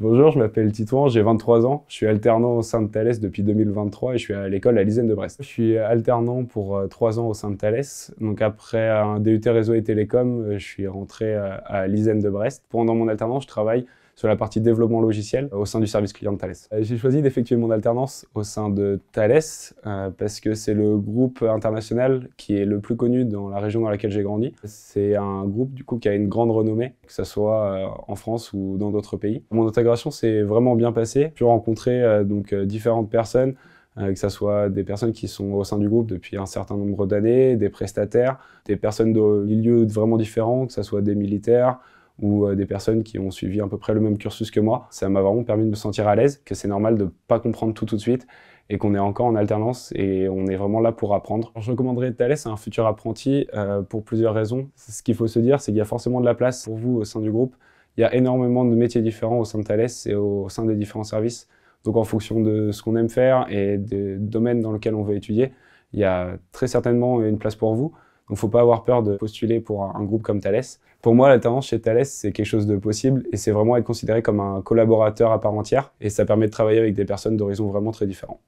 Bonjour, je m'appelle Titouan, j'ai 23 ans. Je suis alternant au sein de Thales depuis 2023 et je suis à l'école à l'ISEN de Brest. Je suis alternant pour 3 ans au sein de Thales. Donc après un DUT réseau et télécom, je suis rentré à l'ISEN de Brest. Pendant mon alternance, je travaille sur la partie développement logiciel au sein du service client de Thales. Euh, j'ai choisi d'effectuer mon alternance au sein de Thales euh, parce que c'est le groupe international qui est le plus connu dans la région dans laquelle j'ai grandi. C'est un groupe du coup qui a une grande renommée, que ce soit euh, en France ou dans d'autres pays. Mon intégration s'est vraiment bien passée. J'ai rencontré donc différentes personnes que ce soit des personnes qui sont au sein du groupe depuis un certain nombre d'années, des prestataires, des personnes de milieux vraiment différents, que ce soit des militaires, ou euh, des personnes qui ont suivi à peu près le même cursus que moi. Ça m'a vraiment permis de me sentir à l'aise, que c'est normal de ne pas comprendre tout tout de suite et qu'on est encore en alternance et on est vraiment là pour apprendre. Je recommanderais Thales à un futur apprenti euh, pour plusieurs raisons. Ce qu'il faut se dire, c'est qu'il y a forcément de la place pour vous au sein du groupe. Il y a énormément de métiers différents au sein de Thales et au sein des différents services. Donc en fonction de ce qu'on aime faire et des domaines dans lesquels on veut étudier, il y a très certainement une place pour vous. Donc, faut pas avoir peur de postuler pour un, groupe comme Thales. Pour moi, l'alternance chez Thales, c'est quelque chose de possible et c'est vraiment être considéré comme un collaborateur à part entière. Et ça permet de travailler avec des personnes d'horizons vraiment très différents.